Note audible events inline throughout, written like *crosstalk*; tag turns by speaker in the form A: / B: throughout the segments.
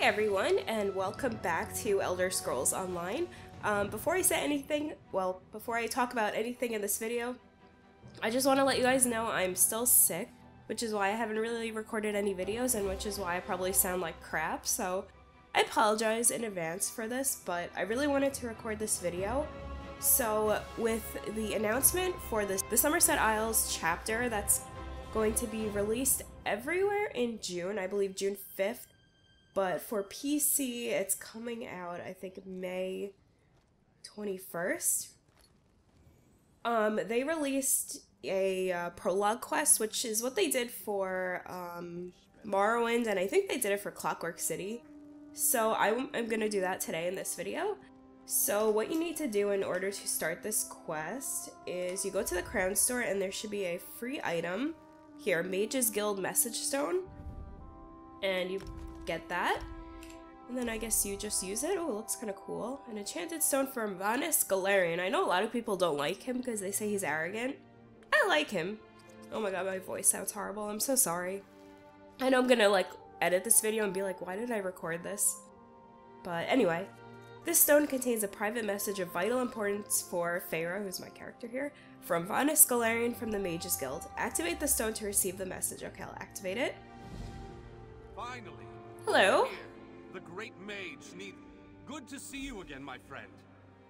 A: everyone, and welcome back to Elder Scrolls Online. Um, before I say anything, well, before I talk about anything in this video, I just want to let you guys know I'm still sick, which is why I haven't really recorded any videos, and which is why I probably sound like crap, so I apologize in advance for this, but I really wanted to record this video. So, with the announcement for this, the Summerset Isles chapter that's going to be released everywhere in June, I believe June 5th, but for PC, it's coming out, I think, May 21st. Um, they released a uh, prologue quest, which is what they did for um, Morrowind, and I think they did it for Clockwork City. So I'm, I'm gonna do that today in this video. So what you need to do in order to start this quest is you go to the crown store and there should be a free item here, Mage's Guild Message Stone. And you get that. And then I guess you just use it. Oh, it looks kind of cool. An enchanted stone from Vanus Galerion. I know a lot of people don't like him because they say he's arrogant. I like him. Oh my god, my voice sounds horrible. I'm so sorry. I know I'm gonna like edit this video and be like, why did I record this? But anyway, this stone contains a private message of vital importance for Feyre, who's my character here, from Vanus Galerion from the Mages Guild. Activate the stone to receive the message. Okay, I'll activate it.
B: Finally.
A: Hello.
B: The great mage need. Good to see you again, my friend.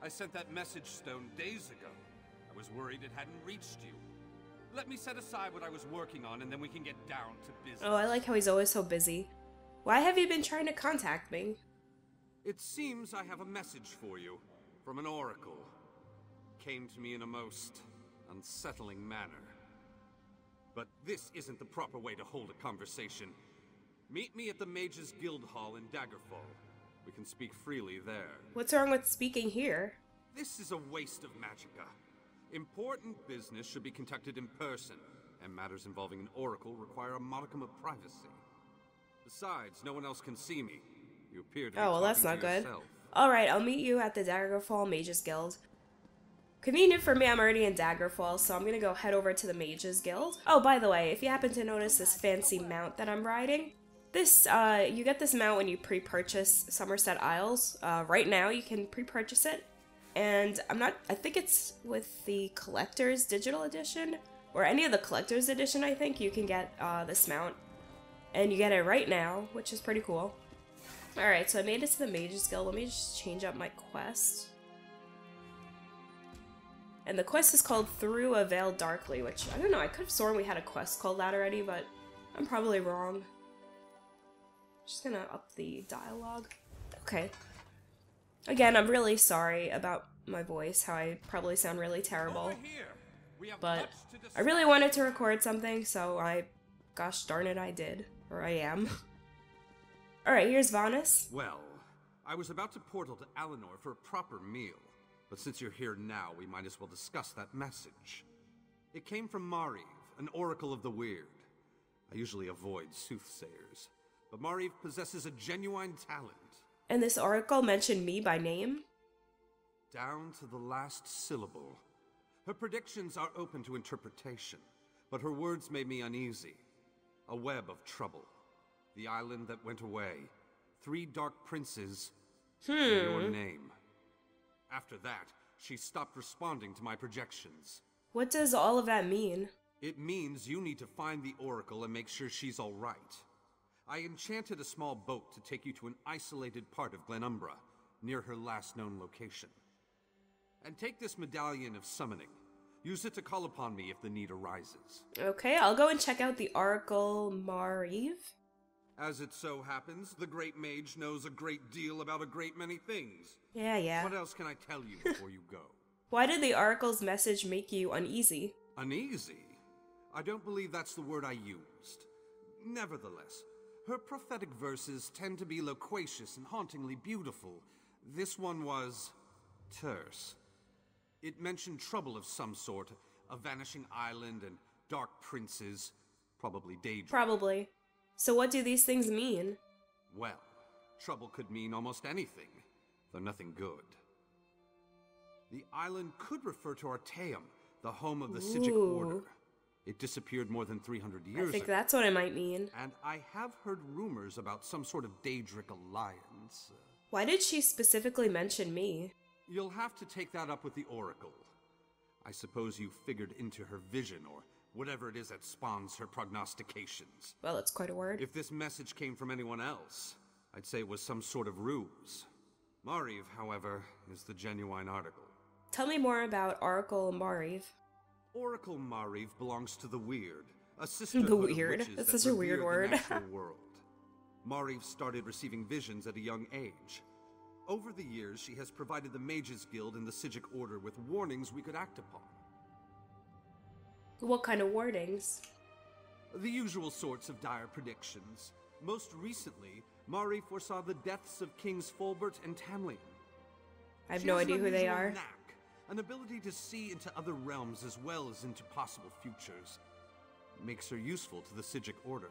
B: I sent that message stone days ago. I was worried it hadn't reached you. Let me set aside what I was working on and then we can get down to business.
A: Oh, I like how he's always so busy. Why have you been trying to contact me?
B: It seems I have a message for you from an oracle. Came to me in a most unsettling manner. But this isn't the proper way to hold a conversation. Meet me at the Mages Guild Hall in Daggerfall. We can speak freely there.
A: What's wrong with speaking here?
B: This is a waste of magicka. Important business should be conducted in person, and matters involving an oracle require a modicum of privacy. Besides, no one else can see me. You appear to be
A: Oh, well, that's not good. Alright, I'll meet you at the Daggerfall Mages Guild. Convenient for me, I'm already in Daggerfall, so I'm gonna go head over to the Mages Guild. Oh, by the way, if you happen to notice this fancy mount that I'm riding, this, uh, you get this mount when you pre-purchase Summerset Isles. Uh, right now, you can pre-purchase it, and I'm not, I think it's with the Collector's Digital Edition, or any of the Collector's Edition, I think, you can get, uh, this mount. And you get it right now, which is pretty cool. Alright, so I made it to the Mages Guild. Let me just change up my quest. And the quest is called Through a Veil Darkly, which, I don't know, I could have sworn we had a quest called that already, but I'm probably wrong. Just gonna up the dialogue. Okay. Again, I'm really sorry about my voice, how I probably sound really terrible.
B: Over here. We have
A: But
B: much to discuss.
A: I really wanted to record something, so I, gosh darn it, I did. Or I am. *laughs* Alright, here's Vanus.
B: Well, I was about to portal to Alinor for a proper meal, but since you're here now, we might as well discuss that message. It came from Mariv, an oracle of the weird. I usually avoid soothsayers, but Mariv possesses a genuine talent.
A: And this oracle mentioned me by name.
B: Down to the last syllable. Her predictions are open to interpretation, but her words made me uneasy. A web of trouble. The island that went away. Three dark princes. and Your hmm. name. After that, she stopped responding to my projections.
A: What does all of that mean?
B: It means you need to find the Oracle and make sure she's alright. I enchanted a small boat to take you to an isolated part of Glenumbra, near her last known location. And take this medallion of summoning. Use it to call upon me if the need arises.
A: Okay, I'll go and check out the Oracle Mariv.
B: As it so happens, the great mage knows a great deal about a great many things.
A: Yeah, yeah.
B: What else can I tell you before you go? *laughs*
A: Why did the Oracle's message make you uneasy?
B: Uneasy? I don't believe that's the word I used. Nevertheless, her prophetic verses tend to be loquacious and hauntingly beautiful. This one was terse. It mentioned trouble of some sort, a vanishing island and dark princes, probably daydream.
A: Probably. So what do these things mean?
B: well, trouble could mean almost anything, though nothing good. The island could refer to Artaeum, the home of the
A: Ooh.
B: Order. It disappeared more than 300 years
A: I think
B: ago.
A: that's what it might mean.
B: And I have heard rumors about some sort of Daedric alliance.
A: Why did she specifically mention me?
B: You'll have to take that up with the Oracle. I suppose you figured into her vision, or whatever it is that spawns her prognostications.
A: Well, that's quite a word.
B: If this message came from anyone else, I'd say it was some sort of ruse. Mariv, however, is the genuine article.
A: Tell me more about Oracle Mariv.
B: Oracle Mariv belongs to the Weird, a sisterhood
A: The
B: of
A: Weird?
B: witches
A: That's such a weird word. *laughs*
B: world. Mariv started receiving visions at a young age. Over the years, she has provided the Mages Guild and the Psijic Order with warnings we could act upon.
A: What kind of warnings?
B: The usual sorts of dire predictions. Most recently, Mari foresaw the deaths of Kings Fulbert and Tamlin.
A: I have
B: She
A: no idea who they are.
B: Knack, an ability to see into other realms as well as into possible futures. Makes her useful to the Psijic Order.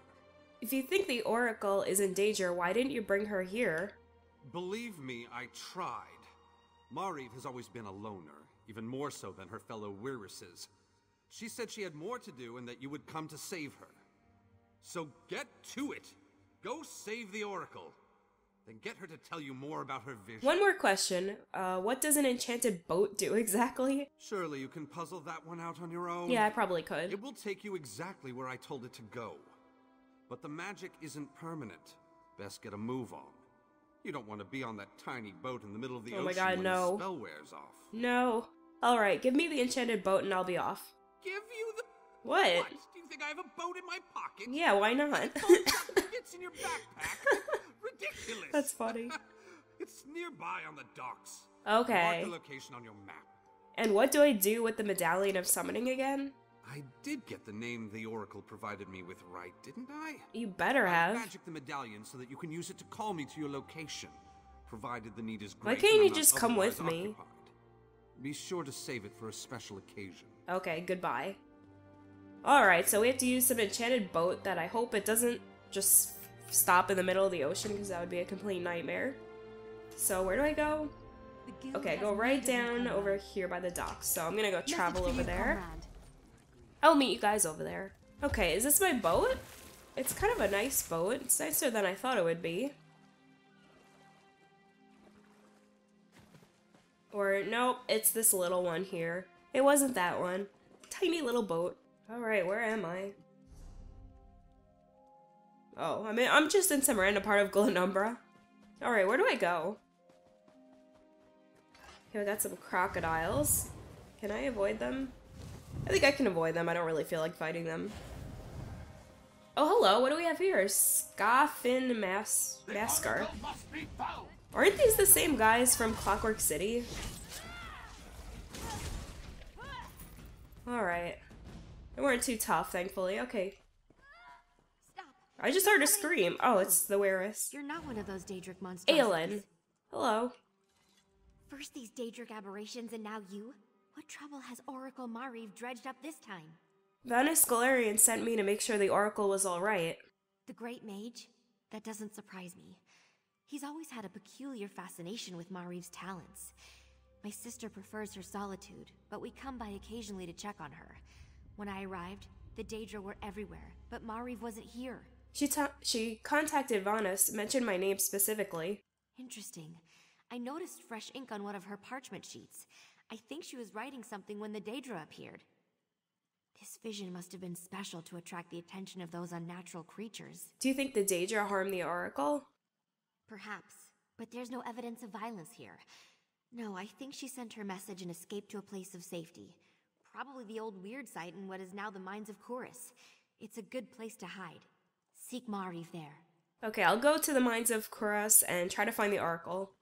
A: If you think the Oracle is in danger, why didn't you bring her here?
B: Believe me, I tried. Mariv has always been a loner, even more so than her fellow Wyresses. She said she had more to do and that you would come to save her. So get to it! Go save the Oracle! Then get her to tell you more about her vision.
A: One more question. Uh, what does an enchanted boat do exactly?
B: Surely you can puzzle that one out on your own.
A: Yeah, I probably could.
B: It will take you exactly where I told it to go. But the magic isn't permanent. Best get a move on. You don't want to be on that tiny boat in the middle of the
A: Oh my
B: ocean
A: God,
B: when
A: no.
B: the spell wears off.
A: No. Alright, give me the enchanted boat and I'll be off.
B: Give you the
A: What?
B: what? Do you think I have a boat in my pocket?
A: Yeah, why not?
B: Fits in your *laughs* backpack. Ridiculous.
A: That's funny. *laughs*
B: it's nearby on the docks. Mark
A: Okay.
B: the location on your map.
A: And what do I do with the medallion of summoning again?
B: I did get the name the Oracle provided me with right, didn't I?
A: You better
B: I
A: have.
B: magic the medallion so that you can use it to call me to your location, provided the need is great.
A: Why
B: can't
A: you just come with me?
B: occupied. Be sure to save it for a special occasion.
A: Okay, goodbye. Alright, so we have to use some enchanted boat that I hope it doesn't just stop in the middle of the ocean because that would be a complete nightmare. So where do I go? Okay, go right
C: need of you,
A: down over here by the docks. So I'm gonna go travel over there. I'll meet you guys over there. Okay, is this my boat? It's kind of a nice boat. It's nicer than I thought it would be. Or, nope, it's this little one here. It wasn't that one. Tiny little boat. Alright, where am I? Oh, I mean, I'm just in some random part of Glenumbra. Alright, where do I go? Here, I got some crocodiles. Can I avoid them? I think I can avoid them. I don't really feel like fighting them. Oh, hello. What do we have here? Scoffin Mas Maskar. Aren't these the same guys from Clockwork City? Alright. They weren't too tough, thankfully. Okay. I just heard a scream. Oh, it's the Wyress.
C: You're not one of those Daedric monsters.
A: Aelin. Hello.
C: First these Daedric aberrations and now you? What trouble has Oracle Mariv dredged up this time?
A: Vanus Galerion sent me to make sure the Oracle was alright.
C: The Great Mage? That doesn't surprise me. He's always had a peculiar fascination with Mariv's talents. My sister prefers her solitude, but we come by occasionally to check on her. When I arrived, the Daedra were everywhere, but Mariv wasn't here.
A: She ta- she contacted Vanus, mentioned my name specifically.
C: Interesting. I noticed fresh ink on one of her parchment sheets. I think she was writing something when the Daedra appeared. This vision must have been special to attract the attention of those unnatural creatures.
A: Do you think the Daedra harmed the Oracle?
C: Perhaps, but there's no evidence of violence here. No, I think she sent her message and escaped to a place of safety. Probably the old weird site in what is now the mines of Khuras. It's a good place to hide. Seek Mariv there.
A: Okay, I'll go to the mines of Khuras and try to find the Oracle.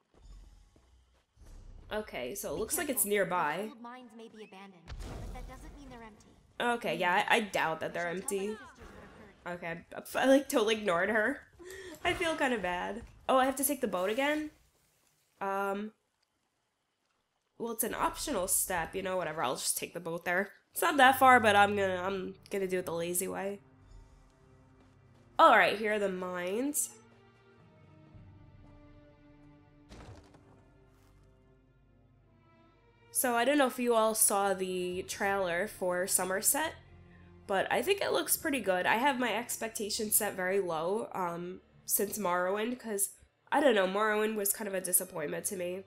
A: Okay, so it
C: Be
A: looks like it's nearby.
C: Mines may be abandoned, but that doesn't mean they're empty.
A: Okay, yeah, I, I doubt that they're empty. Okay, I like totally ignored her. I feel kind of bad. Oh, I have to take the boat again? Um. Well, it's an optional step, you know, whatever. I'll just take the boat there. It's not that far, but I'm gonna I'm gonna do it the lazy way. Alright, here are the mines. So I don't know if you all saw the trailer for Summerset, but I think it looks pretty good. I have my expectations set very low um, since Morrowind, because I don't know, Morrowind was kind of a disappointment to me.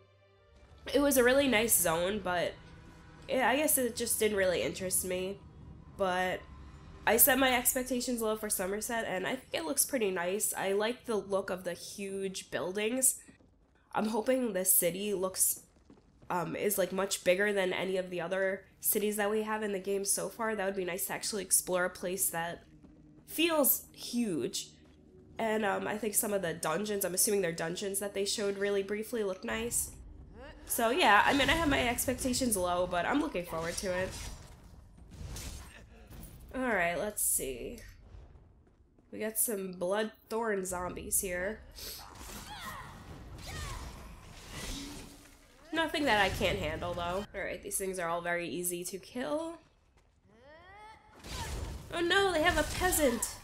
A: It was a really nice zone, but it, I guess it just didn't really interest me. But I set my expectations low for Summerset, and I think it looks pretty nice. I like the look of the huge buildings. I'm hoping the city looks um, is like much bigger than any of the other cities that we have in the game so far. That would be nice to actually explore a place that feels huge. And um, I think some of the dungeons, I'm assuming they're dungeons that they showed really briefly, look nice. So yeah, I mean, I have my expectations low, but I'm looking forward to it. Alright, let's see. We got some Bloodthorn zombies here. Nothing that I can't handle, though. Alright, these things are all very easy to kill. Oh no, they have a peasant!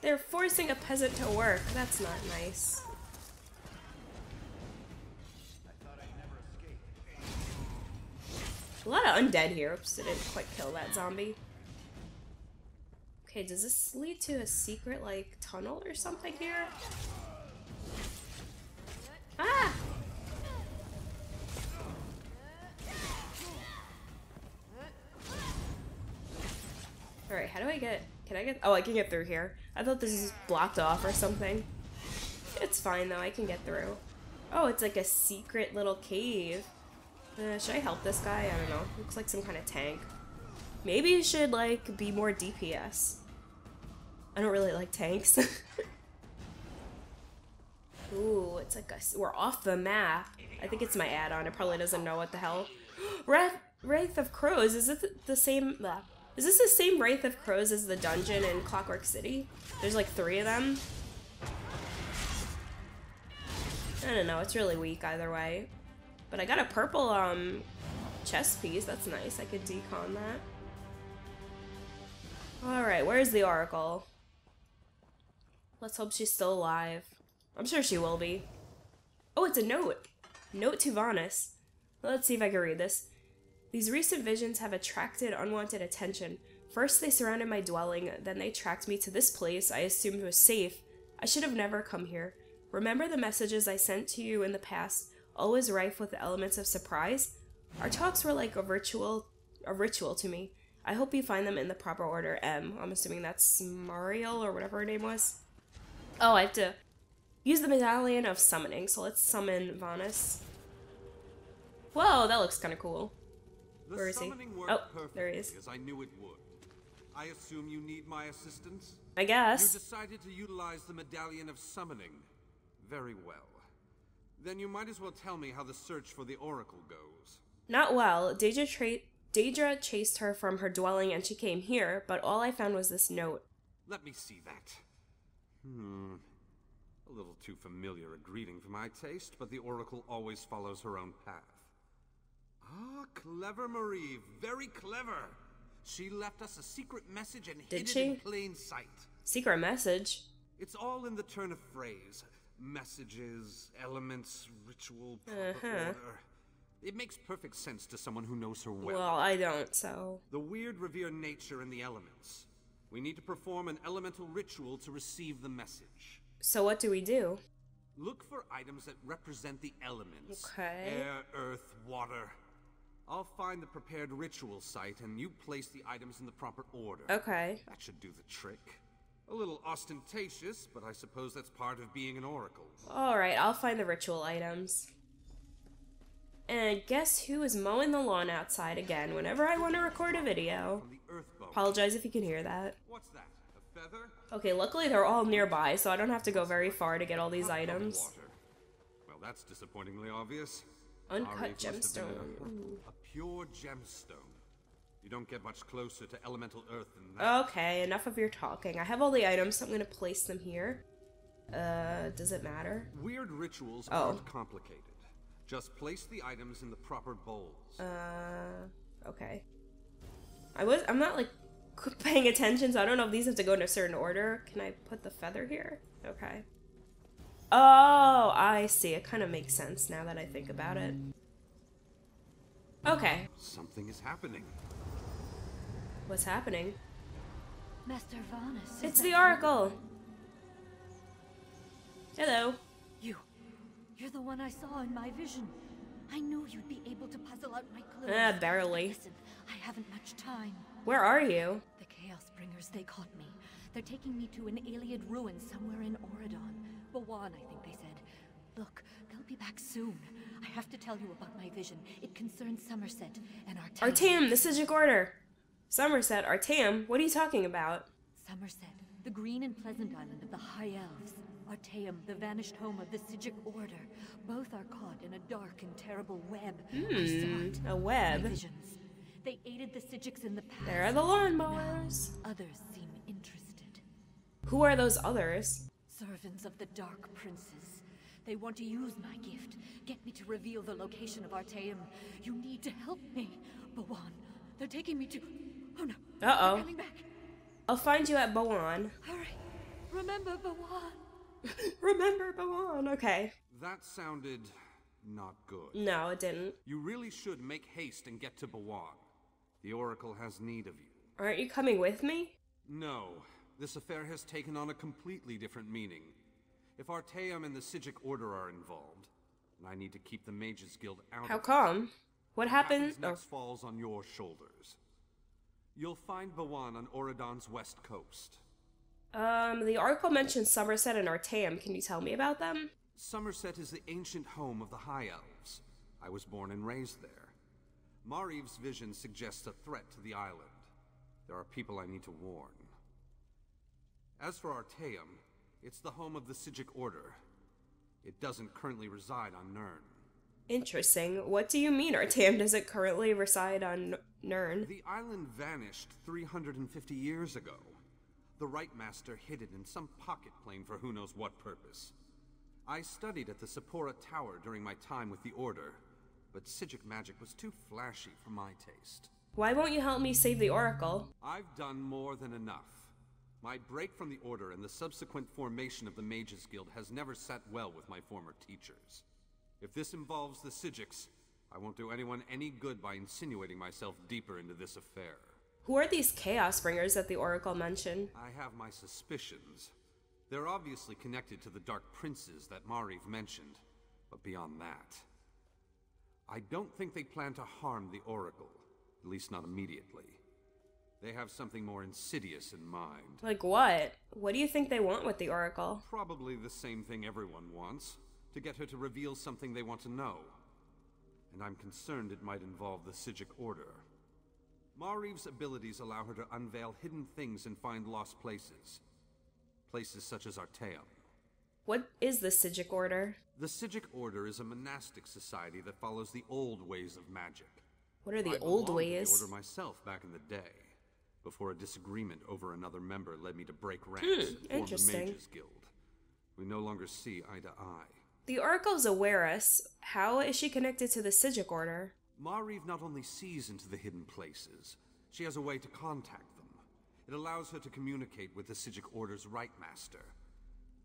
A: They're forcing a peasant to work. That's not nice. A lot of undead here. Oops, I didn't quite kill that zombie. Okay, does this lead to a secret, like, tunnel or something here? Ah! Alright, how do I get... Can I get... Oh, I can get through here. I thought this is blocked off or something. It's fine, though. I can get through. Oh, it's like a secret little cave. Uh, should I help this guy? I don't know. Looks like some kind of tank. Maybe you should, like, be more DPS. I don't really like tanks. *laughs* Ooh, it's like a... We're off the map. I think it's my add-on. It probably doesn't know what the hell. *gasps* Wrath, Wraith of Crows. Is it the same... Uh, is this the same Wraith of Crows as the dungeon in Clockwork City? There's like three of them. I don't know, it's really weak either way. But I got a purple um chest piece, that's nice. I could decon that. Alright, where's the Oracle? Let's hope she's still alive. I'm sure she will be. Oh, it's a note! Note to Vanus. Let's see if I can read this. These recent visions have attracted unwanted attention. First, they surrounded my dwelling, then they tracked me to this place I assumed was safe. I should have never come here. Remember the messages I sent to you in the past, always rife with elements of surprise? Our talks were like a ritual, a ritual to me. I hope you find them in the proper order. M. I'm assuming that's Mariel or whatever her name was. Oh, I have to use the medallion of summoning. So let's summon Vanus. Whoa, that looks kind of cool.
B: The
A: Where is he? Oh, there he is.
B: as I knew it would. I assume you need my assistance?
A: I guess.
B: You decided to utilize the Medallion of Summoning. Very well. Then you might as well tell me how the search for the Oracle goes.
A: Not well. Tra- Daedra chased her from her dwelling and she came here, but all I found was this note.
B: Let me see that. Hmm. A little too familiar a greeting for my taste, but the Oracle always follows her own path. Ah, clever Marie. Very clever. She left us a secret message and
A: Did
B: hid
A: she?
B: it in plain sight.
A: Secret message.
B: It's all in the turn of phrase. Messages, elements, ritual, proper
A: Uh-huh.
B: order. It makes perfect sense to someone who knows her well.
A: Well, I don't, so.
B: The weird revere nature and the elements. We need to perform an elemental ritual to receive the message.
A: So what do we do?
B: Look for items that represent the elements.
A: Okay.
B: Air, earth, water. I'll find the prepared ritual site and you place the items in the proper order.
A: Okay.
B: That should do the trick. A little ostentatious, but I suppose that's part of being an oracle.
A: Alright, I'll find the ritual items. And guess who is mowing the lawn outside again whenever I want to record a video?
B: From the earthbone.
A: Apologize if you can hear that.
B: What's that? A feather?
A: Okay, luckily they're all nearby, so I don't have to go very far to get all these items.
B: water. Well, that's disappointingly obvious.
A: Uncut
B: Ari must have been
A: gemstone.
B: A, a pure gemstone. You don't get much closer to elemental earth than that.
A: Okay, enough of your talking. I have all the items, so I'm gonna place them here. Uh, does it matter?
B: Weird rituals
A: Oh.
B: aren't complicated. Just place the items in the proper bowls.
A: Uh, okay. I was, I'm not like *laughs* paying attention, so I don't know if these have to go in a certain order. Can I put the feather here? Okay. Oh, I see. It kind of makes sense now that I think about it. Okay.
B: Something is happening.
A: What's happening?
C: Master Vanus.
A: It's the Oracle. Hello.
C: You. You're the one I saw in my vision. I knew you'd be able to puzzle out my clues.
A: Ah, barely.
C: Listen, I haven't much time.
A: Where are you?
C: The Chaos Bringers, they caught me. They're taking me to an Ayleid ruin somewhere in Auridon. Bewan, I think they said. Look, they'll be back soon. I have to tell you about my vision. It concerns Summerset and Artaeum.
A: this is your Order. Summerset, Artaeum, what are you talking about?
C: Summerset, the green and pleasant island of the High Elves. Artaeum, the vanished home of the Psijic Order. Both are caught in a dark and terrible web. Hmm, it.
A: A web.
C: visions. They aided the Psijics in the past.
A: There are the lawnmowers.
C: Others seem interested.
A: Who are those others?
C: Servants of the Dark Princes. They want to use my gift, get me to reveal the location of Artaeum. You need to help me. Bewan, they're taking me to. Oh no.
A: Uh-oh.
C: They're coming back.
A: I'll find you at Bewan.
C: Hurry. Remember Bewan. *laughs*
A: Remember Bewan, okay.
B: That sounded not good.
A: No, it didn't.
B: You really should make haste and get to Bewan. The Oracle has need of you.
A: Aren't you coming with me?
B: No, this affair has taken on a completely different meaning. If Artaeum and the Psijic Order are involved, and I need to keep the Mages Guild out
A: How come? What
B: happens
A: Oh,
B: next falls on your shoulders. You'll find Bewan on Auridon's west coast.
A: Um, the article mentions Summerset and Artaeum. Can you tell me about them?
B: Summerset is the ancient home of the High Elves. I was born and raised there. Mariv's vision suggests a threat to the island. There are people I need to warn. As for Artaeum, it's the home of the Psijic Order. It doesn't currently reside on Nirn.
A: Interesting. What do you mean Artaeum doesn't currently reside on Nirn?
B: The island vanished 350 years ago. The Rite-Master hid it in some pocket plane for who knows what purpose. I studied at the Ceporah Tower during my time with the Order, but Psijic magic was too flashy for my taste.
A: Why won't you help me save the Oracle?
B: I've done more than enough. My break from the Order and the subsequent formation of the Mages Guild has never sat well with my former teachers. If this involves the Psijics, I won't do anyone any good by insinuating myself deeper into this affair.
A: Who are these Chaos Bringers that the Oracle mentioned?
B: I have my suspicions. They're obviously connected to the Dark Princes that Mariv mentioned, but beyond that. I don't think they plan to harm the Oracle, at least not immediately. They have something more insidious in mind.
A: Like what? What do you think they want with the Oracle?
B: Probably the same thing everyone wants to get her to reveal something they want to know. And I'm concerned it might involve the Psijic Order. Mariv's abilities allow her to unveil hidden things and find lost places. Places such as Artaeum.
A: What is the Psijic Order?
B: The Psijic Order is a monastic society that follows the old ways of magic.
A: What are the
B: I
A: old
B: belonged to
A: ways?
B: the Order myself back in the day, before a disagreement over another member led me to break ranks and form the
A: Hmm.
B: Mages Guild. We no longer see eye to eye.
A: The Oracle's a Wyress. How is she connected to the Psijic Order?
B: Mariv not only sees into the hidden places, she has a way to contact them. It allows her to communicate with the Psijic Order's Rite-Master.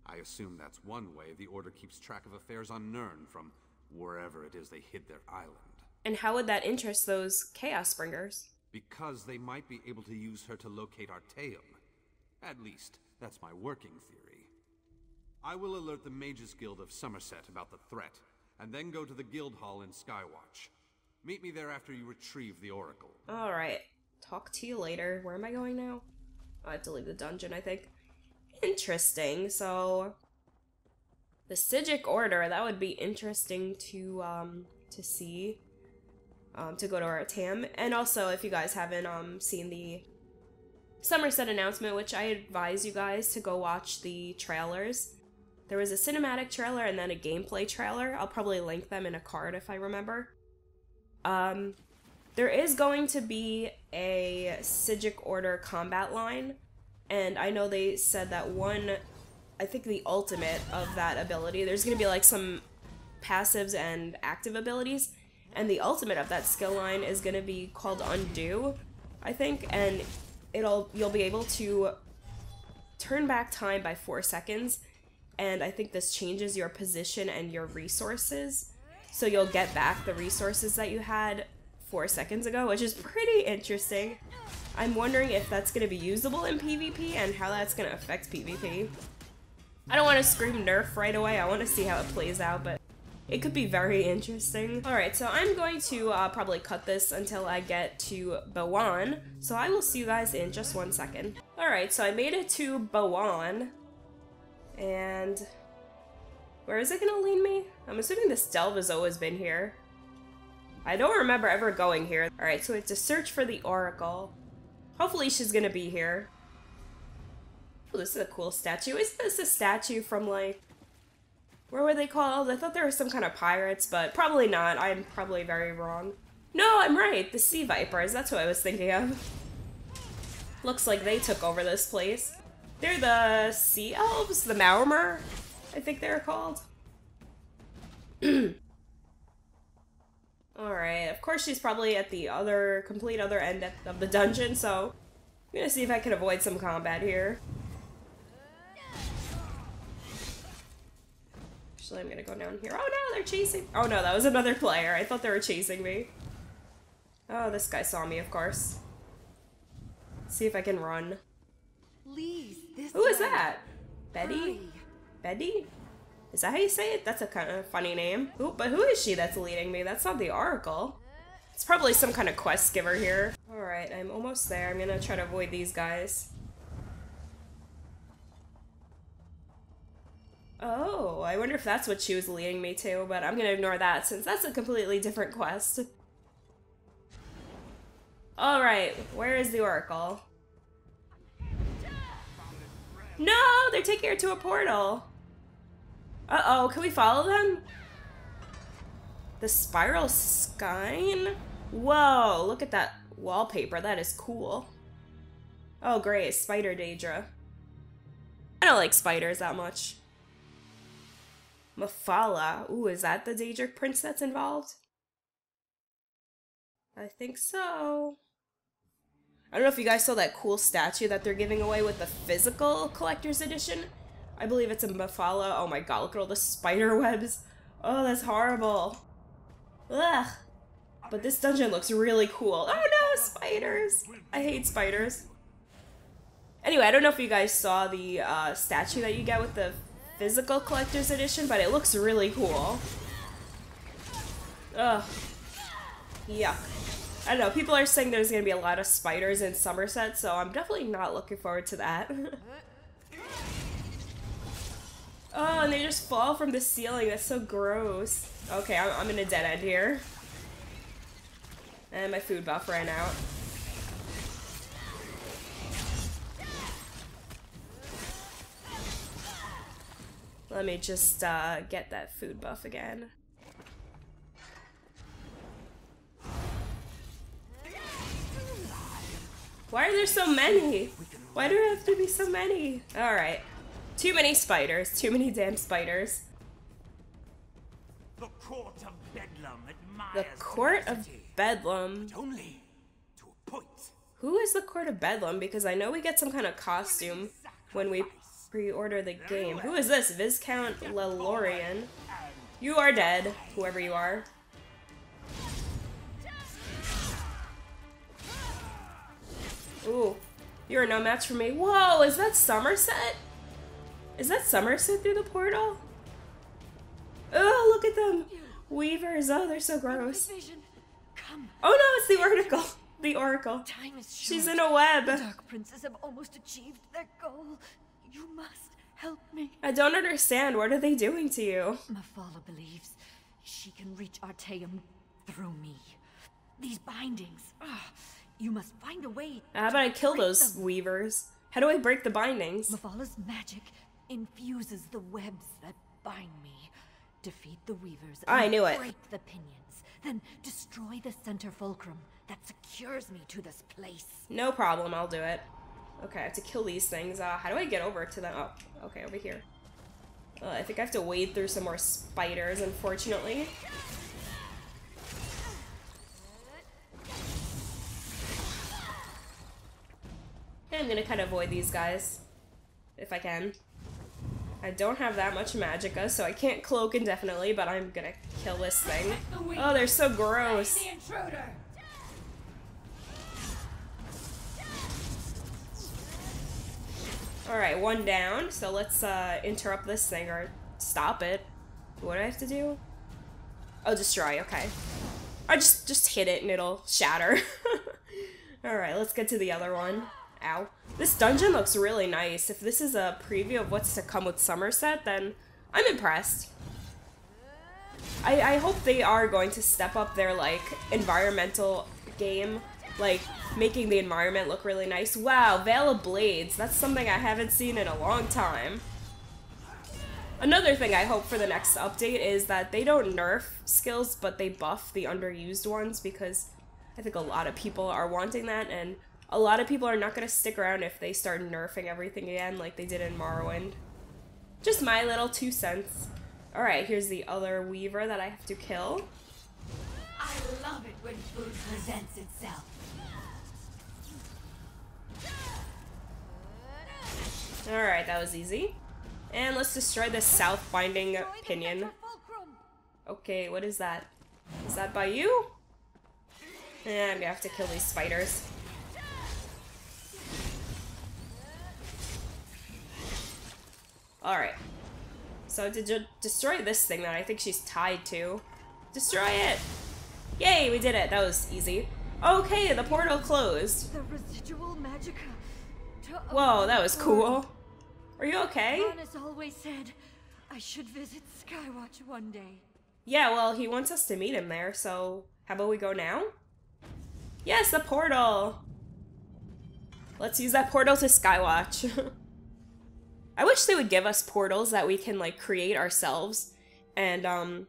B: I assume that's one way the Order keeps track of affairs on Nirn from wherever it is they hid their island.
A: And how would that interest those Chaos Bringers?
B: Because they might be able to use her to locate Artaeum. At least, that's my working theory. I will alert the Mages Guild of Summerset about the threat, and then go to the Guild Hall in Skywatch. Meet me there after you retrieve the Oracle.
A: Alright. Talk to you later. Where am I going now? Oh, I have to leave the dungeon, I think. Interesting. So the Psijic Order, that would be interesting to um to see. Um, to go to Artaeum. And also if you guys haven't um seen the Summerset announcement, which I advise you guys to go watch the trailers. There was a cinematic trailer and then a gameplay trailer. I'll probably link them in a card if I remember. Um, there is going to be a Psijic Order combat line, and I know they said that one, I think the ultimate of that ability, there's going to be like some passives and active abilities, and the ultimate of that skill line is going to be called Undo, I think, and it'll you'll be able to turn back time by four seconds, and I think this changes your position and your resources. So you'll get back the resources that you had four seconds ago, which is pretty interesting. I'm wondering if that's going to be usable in PvP and how that's going to affect PvP. I don't want to scream nerf right away, I want to see how it plays out, but it could be very interesting. Alright, so I'm going to uh, probably cut this until I get to Bewan, so I will see you guys in just one second. Alright, so I made it to Bewan, and where is it gonna lead me? I'm assuming this delve has always been here. I don't remember ever going here. Alright, so it's to search for the Oracle. Hopefully she's gonna be here. Oh, this is a cool statue. Is this a statue from, like... Where were they called? Oh, I thought there were some kind of pirates, but probably not. I'm probably very wrong. No, I'm right. The Sea Vipers. That's what I was thinking of. *laughs* Looks like they took over this place. They're the Sea Elves? The Maormer? I think they're called. *clears throat* Alright, of course she's probably at the other, complete other end of the dungeon, so I'm gonna see if I can avoid some combat here. Actually, I'm gonna go down here. Oh no, they're chasing- Oh no, that was another player. I thought they were chasing me. Oh, this guy saw me, of course. Let's see if I can run.
C: Please, this
A: Who is that? Betty? Betty? Is that how you say it? That's a kind of funny name. Who, but who is she that's leading me? That's not the Oracle. It's probably some kind of quest giver here. Alright, I'm almost there. I'm gonna try to avoid these guys. Oh, I wonder if that's what she was leading me to, but I'm gonna ignore that since that's a completely different quest. Alright, where is the Oracle? No, they're taking her to a portal. Uh-oh, can we follow them? The Spiral Skein? Whoa, look at that wallpaper. That is cool. Oh, great. Spider Daedra. I don't like spiders that much. Mephala. Ooh, is that the Daedric prince that's involved? I think so. I don't know if you guys saw that cool statue that they're giving away with the physical collector's edition. I believe it's a Mephala. Oh my god, look at all the spider *laughs* webs. Oh, that's horrible. Ugh. But this dungeon looks really cool. Oh no, spiders! I hate spiders. Anyway, I don't know if you guys saw the uh, statue that you get with the physical collector's edition, but it looks really cool. Ugh. Yuck. I don't know, people are saying there's gonna be a lot of spiders in Summerset, so I'm definitely not looking forward to that. *laughs* oh, and they just fall from the ceiling, that's so gross. Okay, I'm, I'm in a dead end here. And my food buff ran out. Let me just uh, get that food buff again. Why are there so many? Why do there have to be so many? Alright. Too many spiders. Too many damn spiders.
D: The court of Bedlam admires The
A: Court of Bedlam.
D: only to a point.
A: Who is the Court of Bedlam? Because I know we get some kind of costume when we pre-order the game. Who is this? Viscount Lelorian. You are dead, whoever you are. Ooh, you're no match for me. Whoa, is that Summerset? Is that Summerset through the portal? Oh, look at them. Weavers. Oh, they're so gross. Oh no, it's the Oracle. The Oracle.
C: Time is
A: She's in a web.
C: The Dark Princes have almost achieved their goal. You must help me.
A: I don't understand. What are they doing to you?
C: Mephala believes she can reach Artaeum through me. These bindings. ah, you must find a way.
A: How about I kill those
C: them.
A: weavers? How do I break the bindings?
C: Mephala's magic infuses the webs that bind me. Defeat the weavers.
A: I knew it.
C: Break the pinions. Then destroy the center fulcrum that secures me to this place.
A: No problem, I'll do it. Okay, I have to kill these things. Uh, how do I get over to them? Oh, okay, over here. Uh, I think I have to wade through some more spiders, unfortunately. I'm gonna kind of avoid these guys. If I can. I don't have that much magicka, so I can't cloak indefinitely, but I'm gonna kill this thing. Oh, they're so gross. Alright, one down, so let's uh, interrupt this thing or stop it. What do I have to do? Oh, destroy, okay. I just, just hit it and it'll shatter. *laughs* Alright, let's get to the other one. Ow. This dungeon looks really nice. If this is a preview of what's to come with Summerset, then I'm impressed. I, I hope they are going to step up their, like, environmental game. Like, making the environment look really nice. Wow, Veil of Blades. That's something I haven't seen in a long time. Another thing I hope for the next update is that they don't nerf skills, but they buff the underused ones because I think a lot of people are wanting that, and a lot of people are not going to stick around if they start nerfing everything again like they did in Morrowind. Just my little two cents. Alright, here's the other Weaver that I have to kill.
E: I love it when food presents itself.
A: Alright, that was easy. And let's destroy the south binding pinion. Okay, what is that? Is that by you? Yeah, I'm gonna have to kill these spiders. Alright. So to destroy this thing that I think she's tied to. Destroy it! Yay, we did it. That was easy. Okay, the portal closed.
C: The residual magicka.
A: Whoa, that was cool. Are you okay?
C: Always said I should visit Skywatch one day.
A: Yeah, well, he wants us to meet him there, so how about we go now? Yes, the portal! Let's use that portal to Skywatch. *laughs* I wish they would give us portals that we can, like, create ourselves. And, um,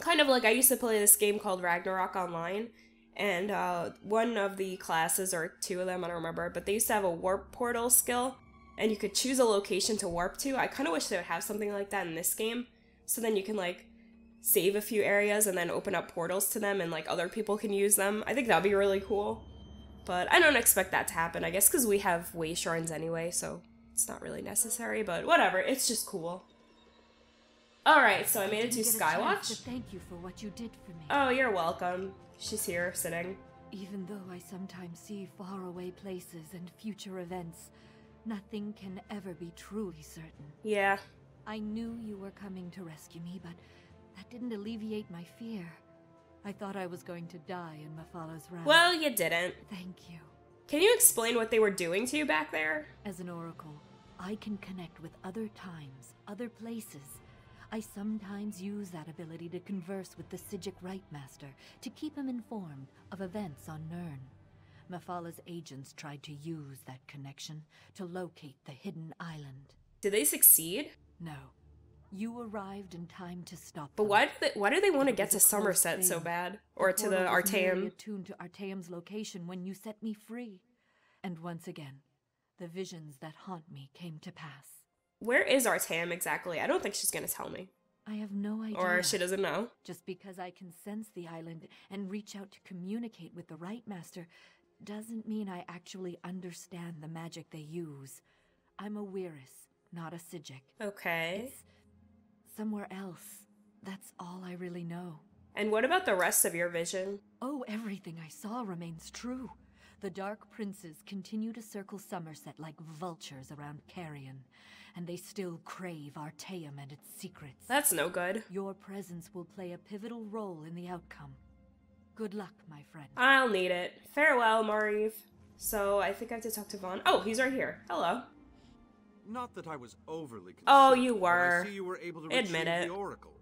A: kind of like I used to play this game called Ragnarok Online. And, uh, one of the classes, or two of them, I don't remember, but they used to have a warp portal skill and you could choose a location to warp to. I kind of wish they would have something like that in this game, so then you can like save a few areas and then open up portals to them and like other people can use them. I think that'd be really cool. But I don't expect that to happen, I guess because we have way anyway, so it's not really necessary, but whatever, it's just cool. Alright, so I made it to Skywatch.
C: Thank you for what you did for me.
A: Oh, you're welcome. She's here, sitting.
C: Even though I sometimes see faraway places and future events, Nothing can ever be truly certain.
A: Yeah.
C: I knew you were coming to rescue me, but that didn't alleviate my fear. I thought I was going to die in Mephala realm.
A: Well, you didn't.
C: Thank you.
A: Can you explain what they were doing to you back there?
C: As an oracle, I can connect with other times, other places. I sometimes use that ability to converse with the Psijic Rite-Master to keep him informed of events on Nirn. Mephala's agents tried to use that connection to locate the hidden island.
A: Did they succeed?
C: No. You arrived in time to stop
A: But
C: them.
A: why do they, why do they want to get to Summerset so bad? Or to the Artaeum?
C: attuned to Artaeum's location when you set me free. And once again, the visions that haunt me came to pass.
A: Where is Artaeum exactly? I don't think she's going to tell me.
C: I have no idea.
A: Or she doesn't know.
C: Just because I can sense the island and reach out to communicate with the right master doesn't mean I actually understand the magic they use. I'm a Wyress, not a Psijic.
A: Okay.
C: It's somewhere else. That's all I really know.
A: And what about the rest of your vision?
C: Oh, everything I saw remains true. The Dark Princes continue to circle Summerset like vultures around Carrion, and they still crave Artaeum and its secrets.
A: That's no good.
C: Your presence will play a pivotal role in the outcome. Good luck, my friend.
A: I'll need it. Farewell, Mariv. So, I think I have to talk to Vaan. Oh, he's right here. Hello.
B: Not that I was overly oh, concerned.
A: Oh, you were.
B: I see you were able to
A: Admit
B: retrieve
A: it.
B: the Oracle.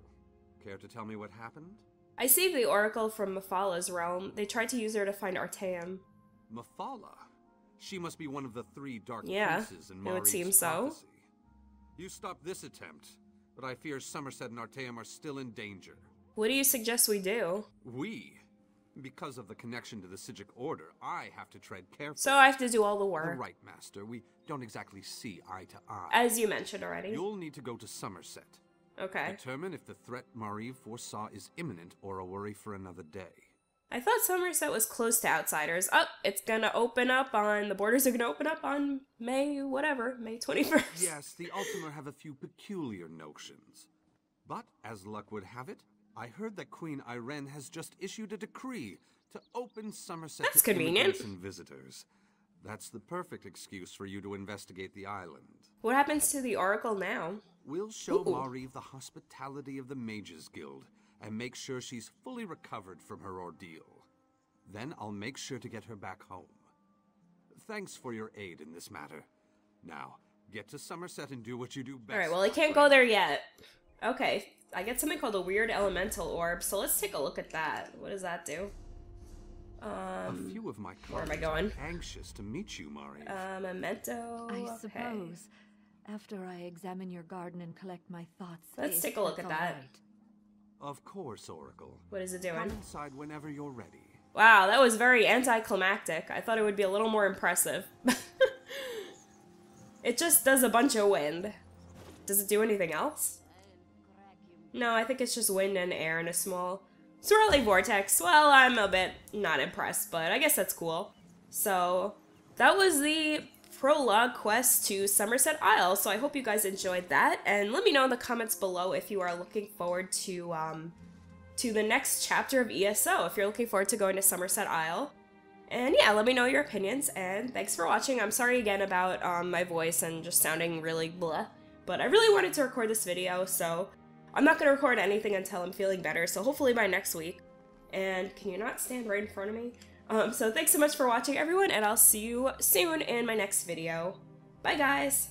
B: Care to tell me what happened?
A: I saved the Oracle from Mephala's realm. They tried to use her to find Artaeum.
B: Mephala? She must be one of the three Dark
A: Yeah,
B: Princes in
A: it would seem so.
B: You stopped this attempt, but I fear Summerset and Artaeum are still in danger.
A: What do you suggest we do?
B: We, because of the connection to the Psijic Order, I have to tread carefully.
A: So I have to do all the
B: the
A: work.
B: right, Master. We don't exactly see eye to eye.
A: As you mentioned already.
B: You'll need to go to Summerset.
A: Okay.
B: Determine if the threat Mariv foresaw is imminent or a worry for another day.
A: I thought Summerset was close to outsiders. Up, it's gonna open up on the borders are gonna open up on May whatever, May 21st.
B: Yes, the Altmer have a few peculiar notions. But, as luck would have it, I heard that Queen Ayrenn has just issued a decree to open Summerset
A: That's
B: to
A: convenient.
B: and visitors. That's the perfect excuse for you to investigate the island.
A: What happens to the Oracle now?
B: We'll show
A: Ooh.
B: Mariv the hospitality of the Mages Guild and make sure she's fully recovered from her ordeal. Then I'll make sure to get her back home. Thanks for your aid in this matter. Now, get to Summerset and do what you do best.
A: Alright, well, I can't go there yet. Okay, I get something called a weird elemental orb, so let's take a look at that. What does that do?
B: A
A: Um,
B: few of my
A: where am I going?
B: anxious to meet you, Mariv.
A: uh, memento.
F: I
A: okay.
F: suppose. After I examine your garden and collect my thoughts.
A: Let's take a look at that.
F: all right.
B: of course, Oracle.
A: What is it doing?
B: Come
A: doing?
B: inside whenever you're ready.
A: Wow, that was very anticlimactic. I thought it would be a little more impressive. *laughs* it just does a bunch of wind. Does it do anything else? No, I think it's just wind and air in a small swirly vortex. Well, I'm a bit not impressed, but I guess that's cool. So, that was the prologue quest to Summerset Isle. So I hope you guys enjoyed that, and let me know in the comments below if you are looking forward to um, to the next chapter of ESO if you're looking forward to going to Summerset Isle. And yeah, let me know your opinions, and thanks for watching. I'm sorry again about um, my voice and just sounding really blah, but I really wanted to record this video, so I'm not going to record anything until I'm feeling better, so hopefully by next week. And can you not stand right in front of me? Um, so thanks so much for watching, everyone, and I'll see you soon in my next video. Bye, guys!